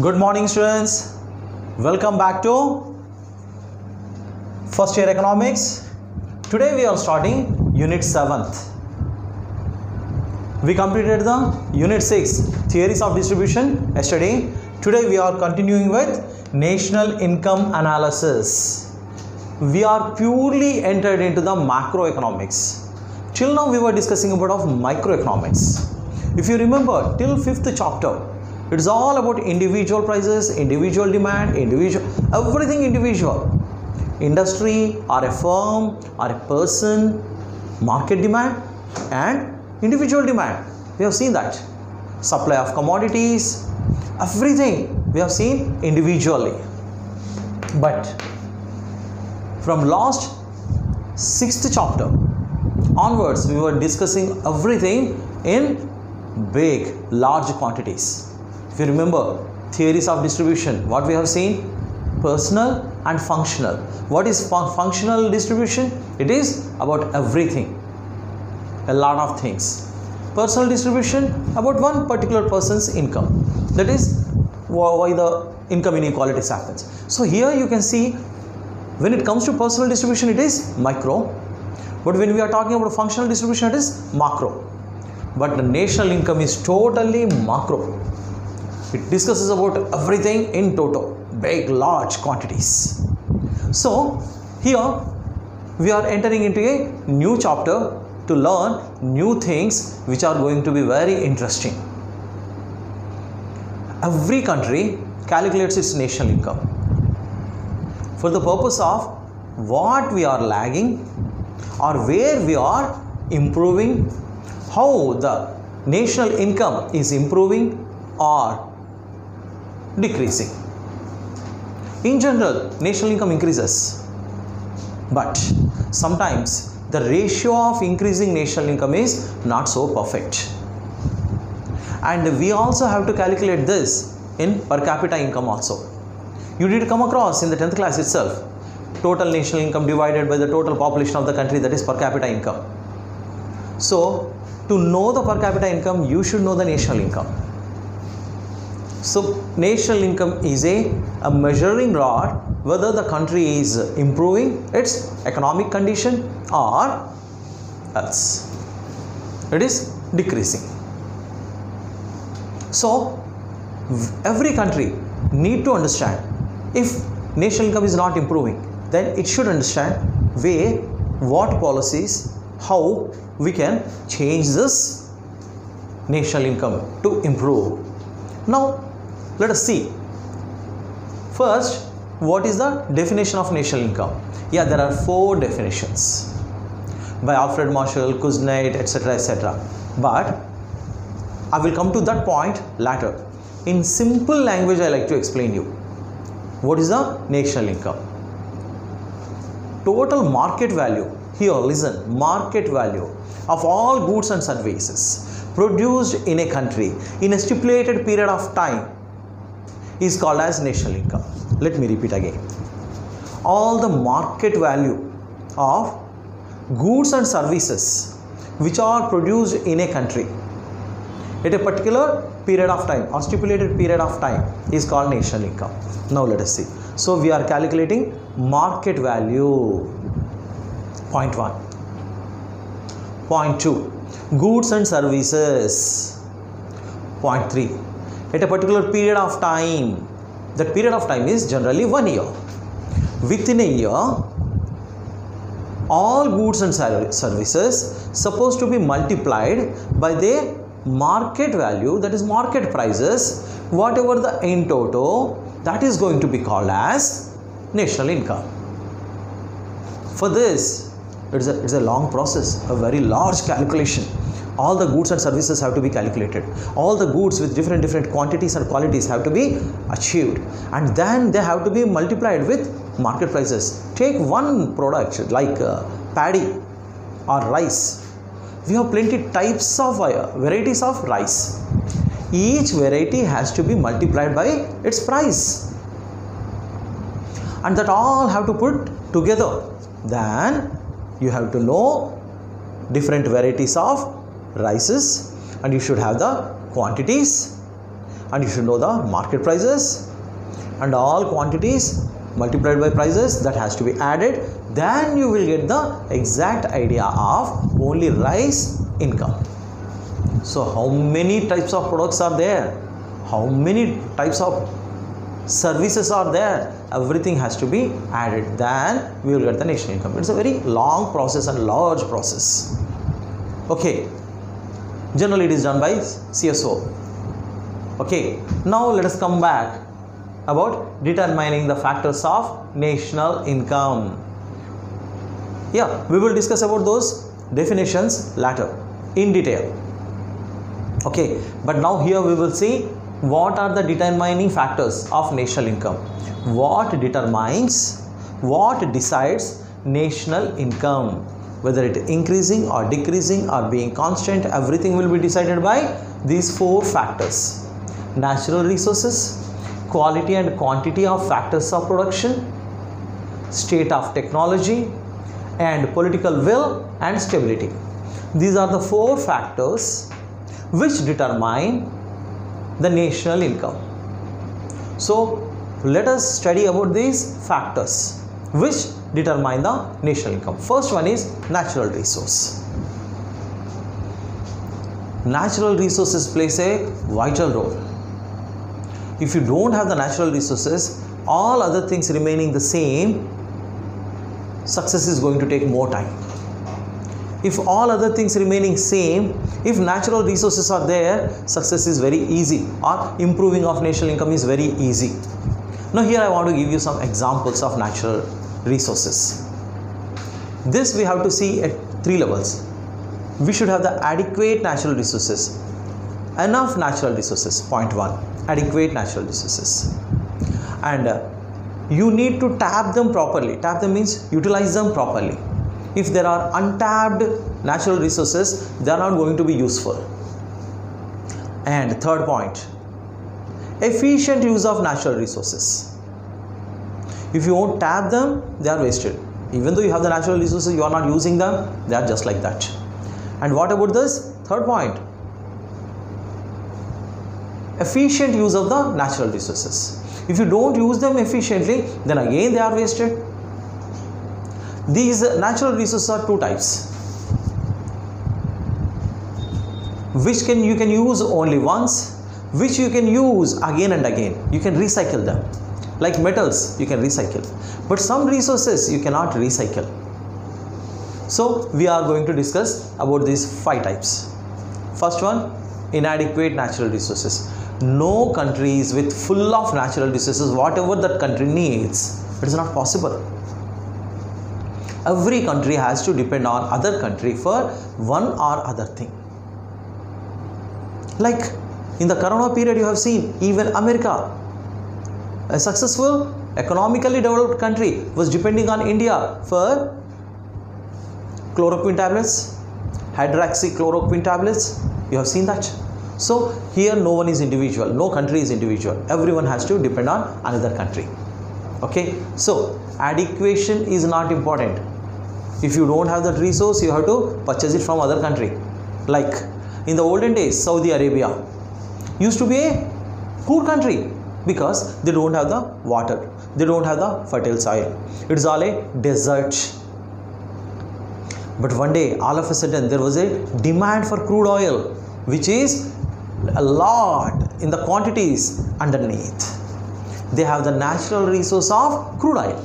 Good morning, students. Welcome back to first year economics. Today we are starting unit 7th. We completed the unit 6 theories of distribution yesterday. Today we are continuing with national income analysis. We are purely entered into the macroeconomics. Till now we were discussing about of microeconomics. If you remember till 5th chapter it's all about individual prices, individual demand, individual everything individual. Industry or a firm or a person, market demand and individual demand. We have seen that. Supply of commodities, everything we have seen individually. But from last sixth chapter onwards, we were discussing everything in big, large quantities. If you remember theories of distribution, what we have seen personal and functional. What is fun- functional distribution? It is about everything, a lot of things. Personal distribution about one particular person's income. That is why the income inequalities happens. So here you can see when it comes to personal distribution, it is micro, but when we are talking about functional distribution, it is macro. But the national income is totally macro. It discusses about everything in total, big, large quantities. So here we are entering into a new chapter to learn new things which are going to be very interesting. Every country calculates its national income for the purpose of what we are lagging or where we are improving, how the national income is improving or decreasing. In general, national income increases, but sometimes the ratio of increasing national income is not so perfect. And we also have to calculate this in per capita income also. You did come across in the 10th class itself total national income divided by the total population of the country that is per capita income. So, to know the per capita income, you should know the national income. So, national income is a, a measuring rod whether the country is improving its economic condition or else. It is decreasing. So, every country need to understand if national income is not improving then it should understand where what policies how we can change this national income to improve now let us see. First what is the definition of national income? Yeah there are four definitions by alfred marshall kuznets etc etc but i will come to that point later. In simple language i like to explain you. What is the national income? Total market value. Here listen. Market value of all goods and services produced in a country in a stipulated period of time is called as national income. Let me repeat again. All the market value of goods and services which are produced in a country at a particular period of time or stipulated period of time is called national income. Now let us see. So we are calculating market value. Point 1 point 2 goods and services. Point 3 at a particular period of time that period of time is generally one year. Within a year all goods and services supposed to be multiplied by their market value that is market prices whatever the in toto that is going to be called as national income. For this it's a, it's a long process a very large calculation all the goods and services have to be calculated. All the goods with different different quantities and qualities have to be achieved. And then they have to be multiplied with market prices. Take one product like uh, paddy or rice. We have plenty types of uh, varieties of rice. Each variety has to be multiplied by its price. And that all have to put together. Then you have to know different varieties of rices and you should have the quantities and you should know the market prices and all quantities multiplied by prices that has to be added then you will get the exact idea of only rice income. So how many types of products are there? How many types of services are there? Everything has to be added. Then we will get the national income. It's a very long process and large process. Okay generally it is done by cso okay now let us come back about determining the factors of national income. Yeah we will discuss about those definitions later in detail. Okay but now here we will see what are the determining factors of national income. What determines what decides national income whether it increasing or decreasing or being constant everything will be decided by these four factors natural resources quality and quantity of factors of production state of technology and political will and stability these are the four factors which determine the national income. So, let us study about these factors which determine the national income. First one is natural resource. Natural resources plays a vital role. If you don't have the natural resources, all other things remaining the same, success is going to take more time if all other things remaining same if natural resources are there success is very easy or improving of national income is very easy now here i want to give you some examples of natural resources. This we have to see at three levels. We should have the adequate natural resources. Enough natural resources point one adequate natural resources. And uh, you need to tap them properly. Tap them means utilize them properly. If there are untapped natural resources they are not going to be useful. And third point efficient use of natural resources if you won't tap them they are wasted. Even though you have the natural resources you are not using them they are just like that. And what about this? Third point. Efficient use of the natural resources. If you don't use them efficiently then again they are wasted. These natural resources are two types. Which can you can use only once. Which you can use again and again. You can recycle them like metals you can recycle. But some resources you cannot recycle. So we are going to discuss about these five types. First one inadequate natural resources. No countries with full of natural resources whatever that country needs. It is not possible. Every country has to depend on other country for one or other thing. Like in the corona period you have seen even america a successful economically developed country was depending on india for chloroquine tablets hydroxychloroquine tablets. You have seen that. So here no one is individual. No country is individual. Everyone has to depend on another country. Okay? So adequation is not important. If you don't have that resource you have to purchase it from other country. Like in the olden days saudi arabia used to be a poor country because they don't have the water. They don't have the fertile soil. It's all a desert. But one day all of a sudden there was a demand for crude oil which is a lot in the quantities underneath. They have the natural resource of crude oil.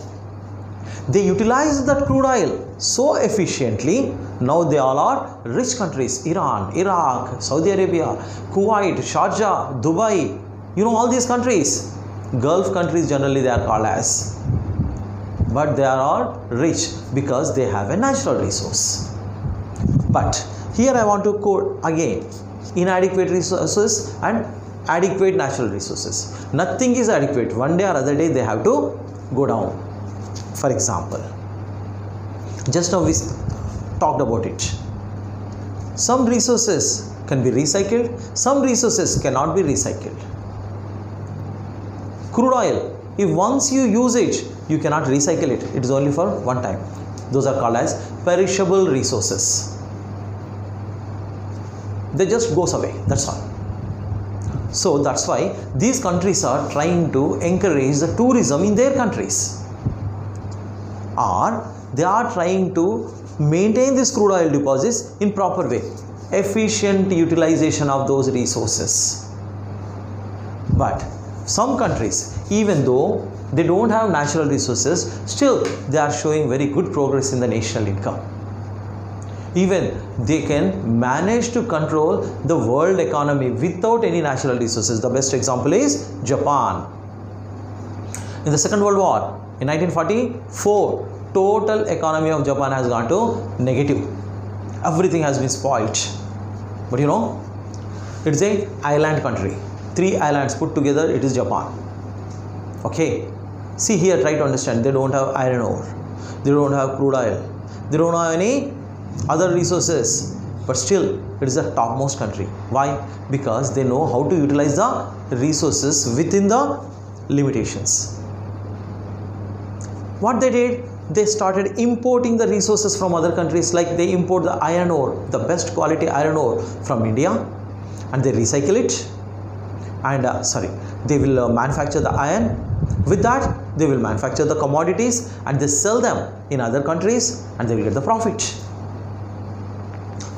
They utilize that crude oil so efficiently. Now they all are rich countries. Iran iraq saudi arabia kuwait sharjah dubai you know all these countries? Gulf countries generally they are called as but they are all rich because they have a natural resource. But here i want to quote again inadequate resources and adequate natural resources. Nothing is adequate. One day or other day they have to go down. For example just now we talked about it. Some resources can be recycled some resources cannot be recycled crude oil if once you use it you cannot recycle it it is only for one time those are called as perishable resources they just goes away that's all So that's why these countries are trying to encourage the tourism in their countries. Or they are trying to maintain this crude oil deposits in proper way. Efficient utilization of those resources. But some countries, even though they don't have natural resources, still they are showing very good progress in the national income. Even they can manage to control the world economy without any natural resources. The best example is japan. In the second world war in 1944 total economy of japan has gone to negative. Everything has been spoiled. But you know it's a island country three islands put together it is japan. Okay? See here try to understand. They don't have iron ore. They don't have crude oil. They don't have any other resources. But still it is the topmost country. Why? Because they know how to utilize the resources within the limitations. What they did? They started importing the resources from other countries like they import the iron ore the best quality iron ore from india and they recycle it and uh, sorry they will uh, manufacture the iron. With that they will manufacture the commodities and they sell them in other countries and they will get the profit.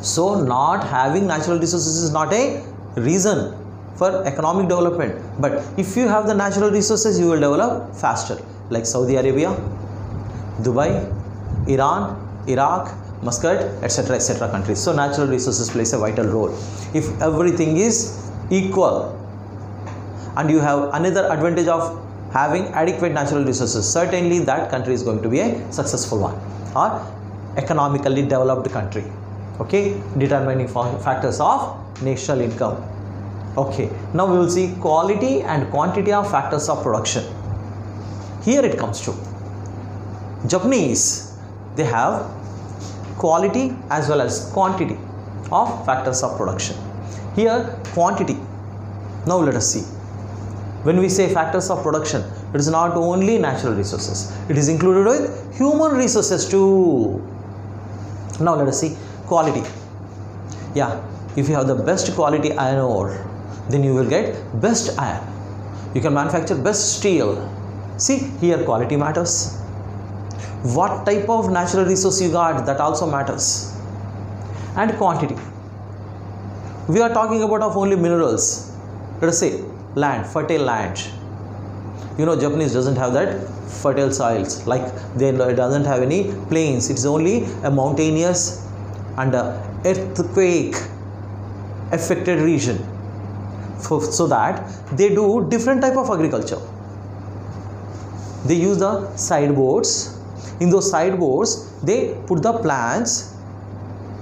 So not having natural resources is not a reason for economic development. But if you have the natural resources you will develop faster. Like saudi arabia dubai iran iraq muscat etc etc countries. So natural resources plays a vital role. If everything is equal and you have another advantage of having adequate natural resources. Certainly that country is going to be a successful one or economically developed country. Okay? Determining factors of national income. Okay. Now we will see quality and quantity of factors of production. Here it comes to japanese they have quality as well as quantity of factors of production. Here quantity. Now let us see when we say factors of production it is not only natural resources. It is included with human resources too. Now let us see quality. Yeah if you have the best quality iron ore then you will get best iron. You can manufacture best steel. See here quality matters. What type of natural resource you got that also matters. And quantity. We are talking about of only minerals. Let us say land fertile land. You know japanese doesn't have that fertile soils. Like they doesn't have any plains. It's only a mountainous and earthquake affected region. So, so that they do different type of agriculture. They use the sideboards in those sideboards they put the plants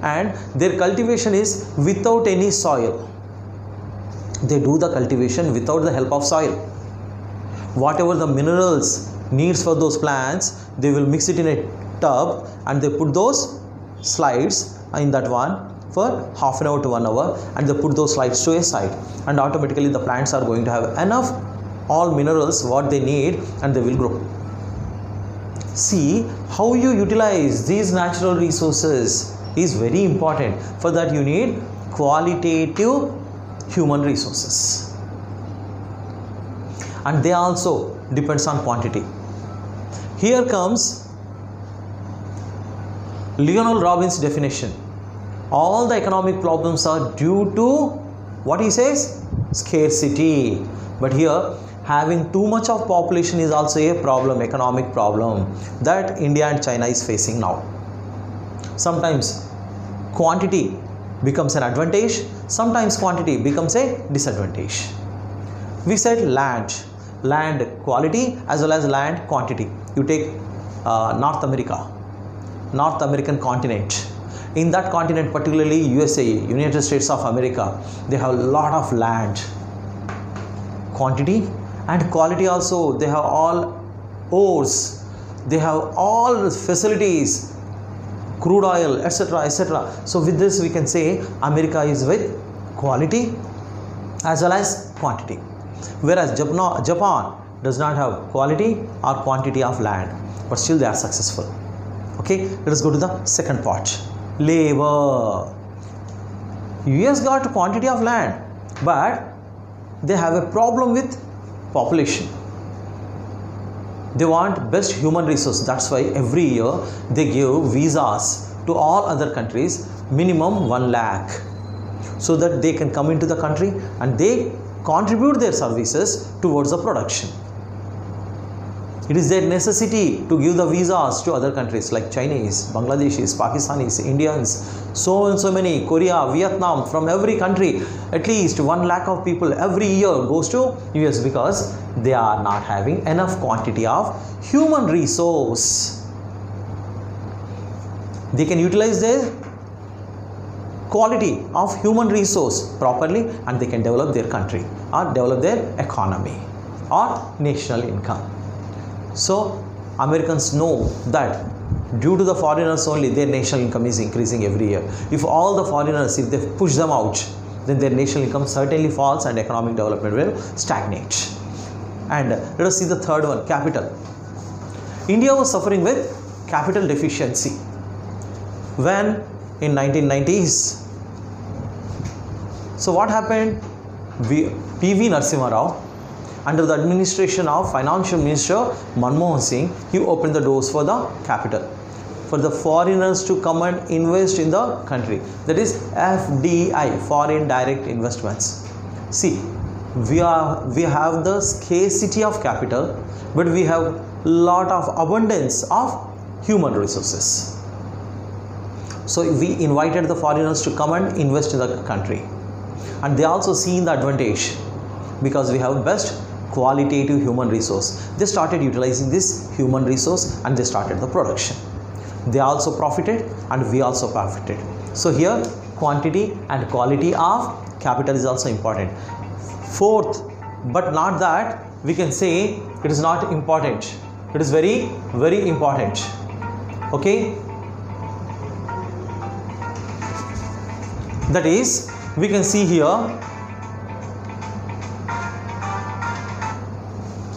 and their cultivation is without any soil they do the cultivation without the help of soil. Whatever the minerals needs for those plants they will mix it in a tub and they put those slides in that one for half an hour to one hour and they put those slides to a side. And automatically the plants are going to have enough all minerals what they need and they will grow. See how you utilize these natural resources is very important. For that you need qualitative human resources. And they also depends on quantity. Here comes Lionel Robbins definition. All the economic problems are due to what he says? Scarcity. But here having too much of population is also a problem economic problem that India and China is facing now. Sometimes quantity becomes an advantage. Sometimes quantity becomes a disadvantage. We said land land quality as well as land quantity. You take uh, north america north american continent. In that continent particularly usa united states of america they have a lot of land quantity and quality also. They have all ores. They have all facilities crude oil etc etc so with this we can say america is with quality as well as quantity. Whereas japan, does not have quality or quantity of land but still they are successful. Okay let us go to the second part. Labor. Us got quantity of land but they have a problem with population they want best human resource. That's why every year they give visas to all other countries minimum 1 lakh so that they can come into the country and they contribute their services towards the production. It is their necessity to give the visas to other countries like Chinese, Bangladeshis, Pakistanis, Indians, so and so many, Korea, Vietnam, from every country, at least 1 lakh of people every year goes to US because they are not having enough quantity of human resource. They can utilize their quality of human resource properly and they can develop their country or develop their economy or national income. So Americans know that due to the foreigners only their national income is increasing every year. If all the foreigners, if they push them out, then their national income certainly falls and economic development will stagnate. And let us see the third one, capital. India was suffering with capital deficiency when in 1990s. So what happened? PV Narasimha Rao under the administration of Financial Minister Manmohan Singh, he opened the doors for the capital, for the foreigners to come and invest in the country. That is FDI, Foreign Direct Investments. See, we are we have the scarcity of capital, but we have lot of abundance of human resources. So we invited the foreigners to come and invest in the country, and they also seen the advantage because we have best qualitative human resource. They started utilizing this human resource and they started the production. They also profited and we also profited. So here quantity and quality of capital is also important. Fourth, but not that we can say it is not important. It is very, very important. Okay. That is, we can see here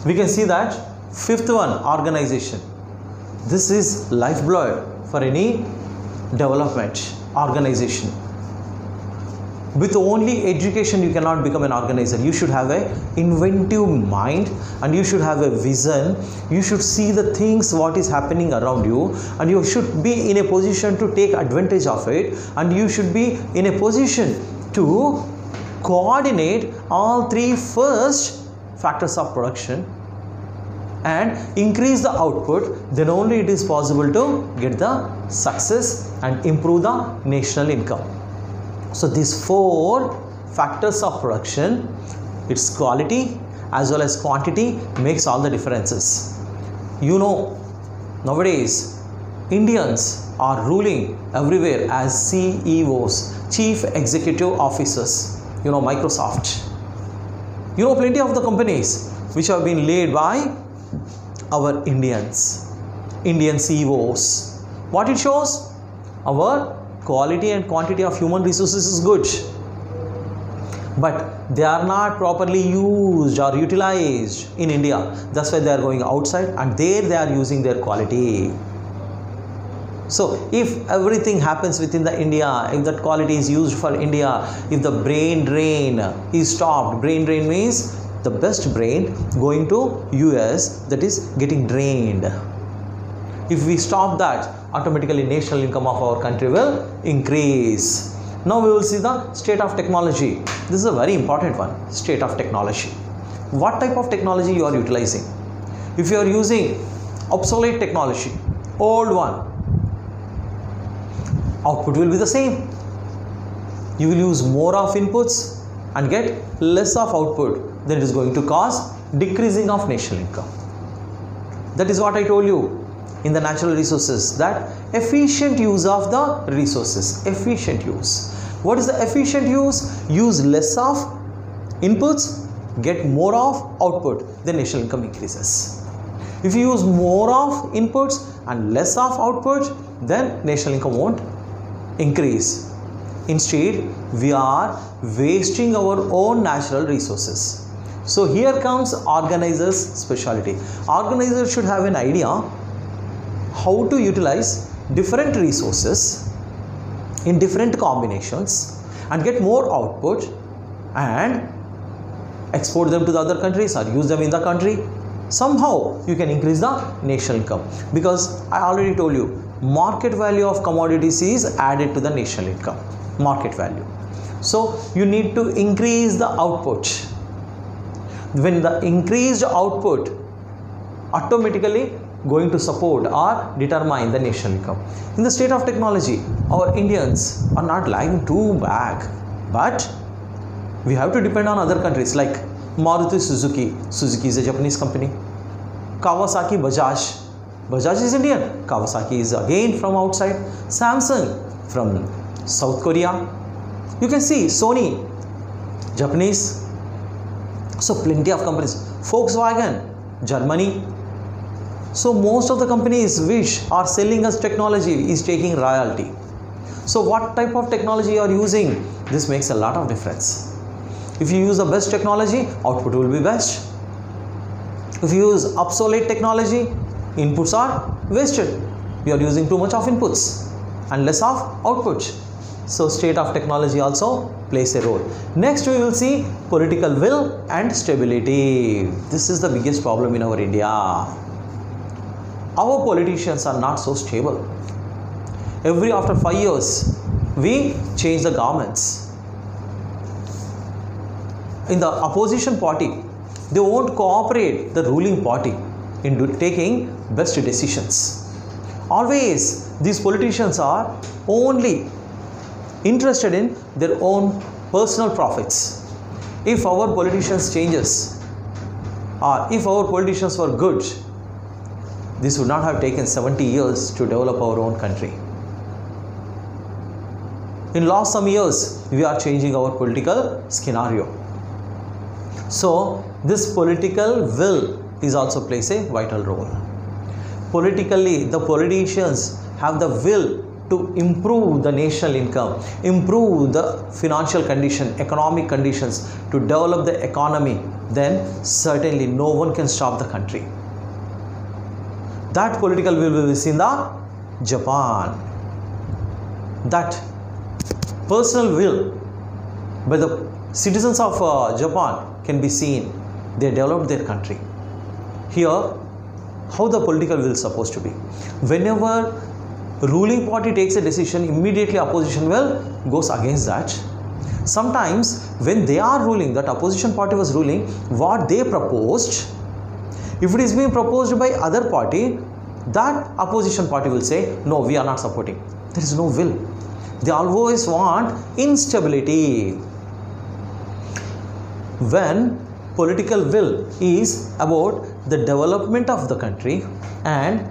we can see that fifth one organization this is lifeblood for any development organization with only education you cannot become an organizer. You should have a inventive mind and you should have a vision. You should see the things what is happening around you and you should be in a position to take advantage of it and you should be in a position to coordinate all three first factors of production and increase the output. Then only it is possible to get the success and improve the national income so these four factors of production its quality as well as quantity makes all the differences you know nowadays indians are ruling everywhere as ceos chief executive officers you know microsoft you know plenty of the companies which have been laid by our Indians, Indian CEOs. What it shows? Our quality and quantity of human resources is good. But they are not properly used or utilized in India. That's why they are going outside and there they are using their quality. So if everything happens within the India, if that quality is used for India, if the brain drain is stopped, brain drain means the best brain going to US that is getting drained. If we stop that, automatically national income of our country will increase. Now we will see the state of technology. This is a very important one, state of technology. What type of technology you are utilizing? If you are using obsolete technology, old one, output will be the same. You will use more of inputs and get less of output then it is going to cause decreasing of national income. That is what I told you in the natural resources that efficient use of the resources, efficient use. What is the efficient use? Use less of inputs, get more of output, the national income increases. If you use more of inputs and less of output, then national income won't increase. Instead, we are wasting our own natural resources. So here comes organizer's specialty. Organizer should have an idea how to utilize different resources in different combinations and get more output and export them to the other countries or use them in the country. Somehow you can increase the national income. Because i already told you market value of commodities is added to the national income market value. So you need to increase the output. When the increased output automatically going to support or determine the national income. In the state of technology our indians are not lagging too back. But we have to depend on other countries like maruti suzuki. Suzuki is a japanese company. Kawasaki bajaj. Bajaj is indian. Kawasaki is again from outside. Samsung from south korea. You can see sony japanese. So plenty of companies. Volkswagen germany so most of the companies which are selling us technology is taking royalty. So what type of technology you are using? This makes a lot of difference. If you use the best technology output will be best. If you use obsolete technology inputs are wasted. You are using too much of inputs and less of outputs. So state of technology also plays a role. Next we will see political will and stability. This is the biggest problem in our india our politicians are not so stable. Every after 5 years we change the governments. In the opposition party they won't cooperate the ruling party in taking best decisions. Always these politicians are only interested in their own personal profits. If our politicians changes or if our politicians were good this would not have taken 70 years to develop our own country. In last some years we are changing our political scenario. So this political will is also plays a vital role. Politically the politicians have the will to improve the national income improve the financial condition economic conditions to develop the economy. Then certainly no one can stop the country that political will is in the japan. That personal will by the citizens of uh, japan can be seen. They developed their country. Here how the political will is supposed to be. Whenever ruling party takes a decision immediately opposition will goes against that. Sometimes when they are ruling that opposition party was ruling what they proposed if it is being proposed by other party that opposition party will say no we are not supporting. There is no will. They always want instability. When political will is about the development of the country and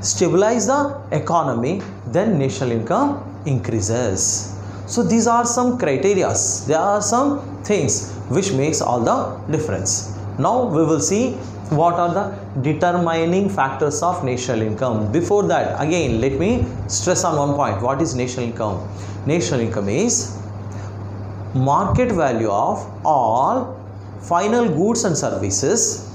stabilize the economy then national income increases. So these are some criterias. There are some things which makes all the difference. Now we will see what are the determining factors of national income? Before that again let me stress on one point. What is national income? National income is market value of all final goods and services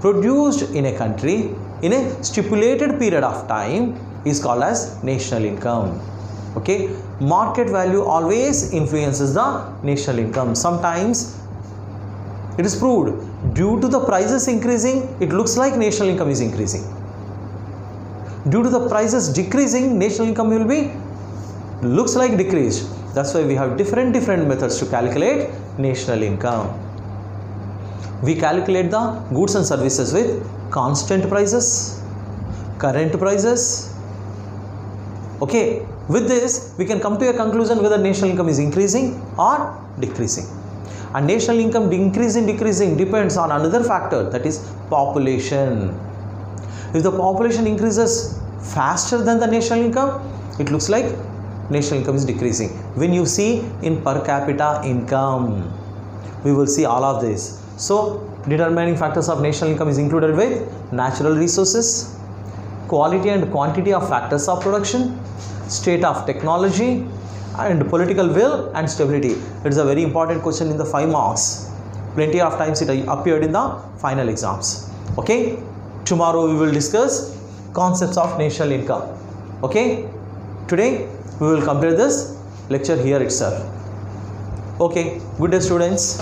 produced in a country in a stipulated period of time is called as national income. Okay? Market value always influences the national income. Sometimes it is proved due to the prices increasing it looks like national income is increasing. Due to the prices decreasing national income will be looks like decreased that's why we have different different methods to calculate national income. We calculate the goods and services with constant prices current prices. Okay with this we can come to a conclusion whether national income is increasing or decreasing and national income increasing decreasing depends on another factor that is population. If the population increases faster than the national income it looks like national income is decreasing. When you see in per capita income we will see all of this. So determining factors of national income is included with natural resources quality and quantity of factors of production state of technology and political will and stability. It is a very important question in the 5 marks. Plenty of times it appeared in the final exams. Okay? Tomorrow we will discuss concepts of national income. Okay? Today we will complete this lecture here itself. Okay? Good day students